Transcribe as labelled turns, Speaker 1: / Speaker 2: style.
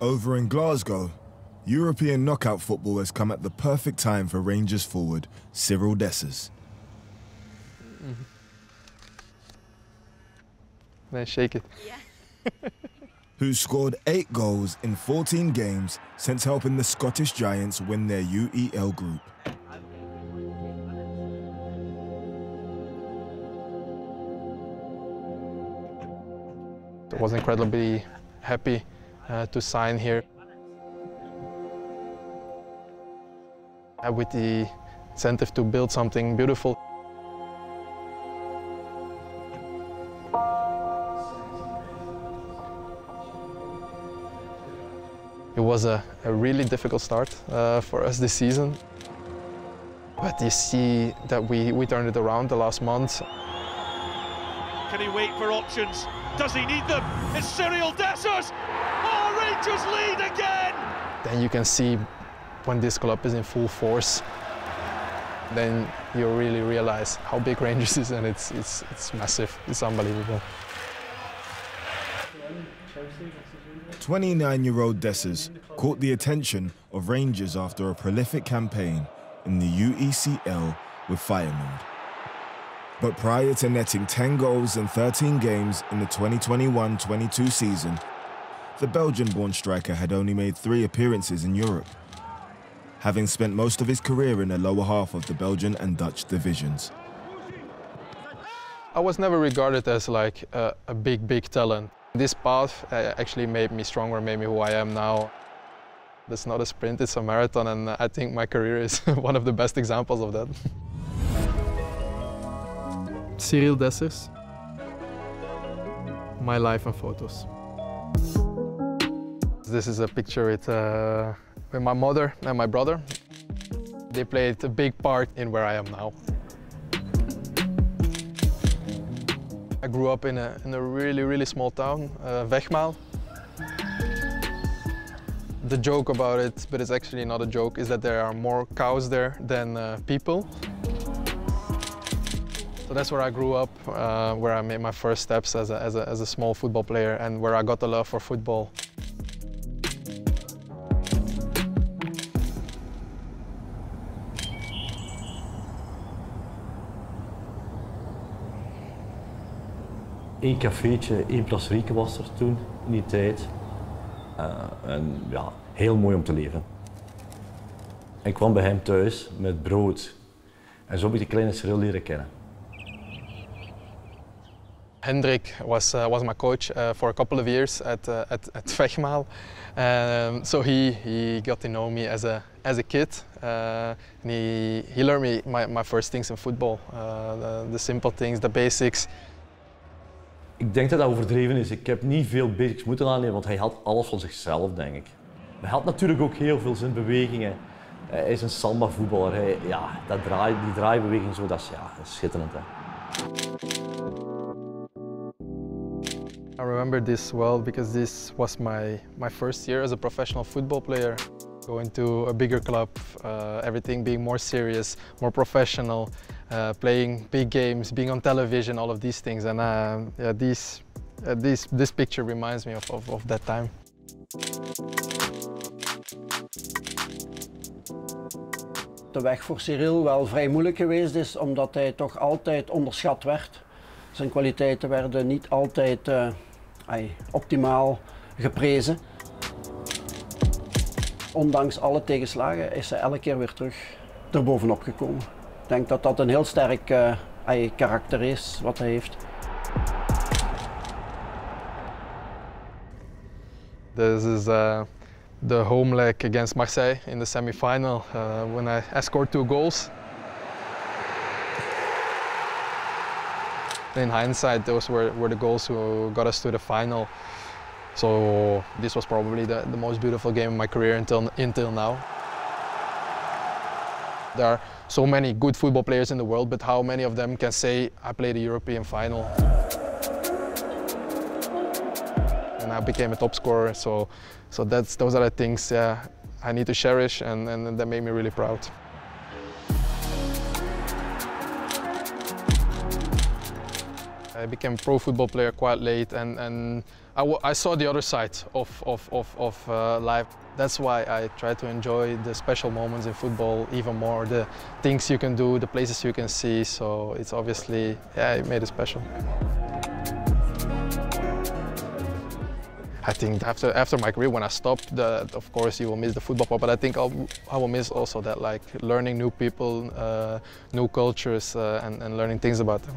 Speaker 1: Over in Glasgow, European knockout football has come at the perfect time for Rangers forward Cyriel Dessers.
Speaker 2: Mm -hmm. Shake it.
Speaker 1: Yeah. who scored eight goals in 14 games since helping the Scottish Giants win their UEL group.
Speaker 2: I was incredibly happy uh, to sign here. Uh, with the incentive to build something beautiful. It was a, a really difficult start uh, for us this season. But you see that we, we turned it around the last month.
Speaker 3: Can he wait for options? Does he need them? It's Cyriel Dessers! Oh, Rangers lead again!
Speaker 2: Then you can see when this club is in full force, then you really realize how big Rangers is and it's, it's, it's massive, it's unbelievable.
Speaker 1: 29-year-old Dessers caught the attention of Rangers after a prolific campaign in the UECL with Feyenoord. But prior to netting 10 goals in 13 games in the 2021-22 season, the Belgian-born striker had only made three appearances in Europe, having spent most of his career in the lower half of the Belgian and Dutch divisions.
Speaker 2: I was never regarded as like a, a big, big talent. This path uh, actually made me stronger, made me who I am now. It's not a sprint, it's a marathon, and I think my career is one of the best examples of that. Cyriel Dessers, my life and photos. This is a picture with, uh, with my mother and my brother. They played a big part in where I am now. I grew up in a, in a really, really small town, uh. The joke about it, but it's actually not a joke, is that there are more cows there than uh, people. So that's where I grew up, uh, where I made my first steps as a, as, a, as a small football player and where I got the love for football.
Speaker 4: één cafeetje, één Plas Rieke was er toen, in die tijd. Uh, en ja, heel mooi om te leven. En ik kwam bij hem thuis met brood. En zo heb ik de kleine Cyril leren kennen.
Speaker 2: Hendrik was uh, was my coach for a couple of years at uh, at, at Vechmaal. Um, so he he got to know me as a as a kid, he he learned me my, my first things in football, the, the simple things, the basics.
Speaker 4: Ik denk dat dat overdreven is. Ik heb niet veel basics moeten aannemen, want hij had alles van zichzelf, denk ik. Hij had natuurlijk ook heel veel zijn bewegingen. Hij is een samba-voetballer. Ja, dat draai, die draaibeweging zo, dat is, ja, schitterend. Hè.
Speaker 2: I remember this well because this was my, my first year as a professional football player. Going to a bigger club, uh, everything being more serious, more professional. uh, playing big games, being on television, all of these things. And uh, yeah, uh, this picture reminds me of, of, of that time.
Speaker 5: De weg voor Cyril wel vrij moeilijk geweest is, omdat hij toch altijd onderschat werd. Zijn kwaliteiten werden niet altijd uh, optimaal geprezen. Ondanks alle tegenslagen is hij elke keer weer terug erbovenop gekomen. Ik denk dat dat een heel sterk uh, karakter is wat hij heeft.
Speaker 2: This is uh, the home leg against Marseille in the semi-final uh, when I scored two goals. In hindsight, those were, were the goals who got us to the final. So this was probably the, the most beautiful game in my career until, until now. There are so many good football players in the world, but how many of them can say, I played a European final? And I became a top scorer, so, so that's, those are the things uh, I need to cherish and, and that made me really proud. I became a pro football player quite late and, and I, saw the other side of, of, of, of uh, life. That's why I try to enjoy the special moments in football even more, the things you can do, the places you can see, so it's obviously, yeah, it made it special. I think after after my career, when I stopped, the, of course you will miss the football part, but I think I'll, I will miss also that like learning new people, uh, new cultures, uh, and, and learning things about them.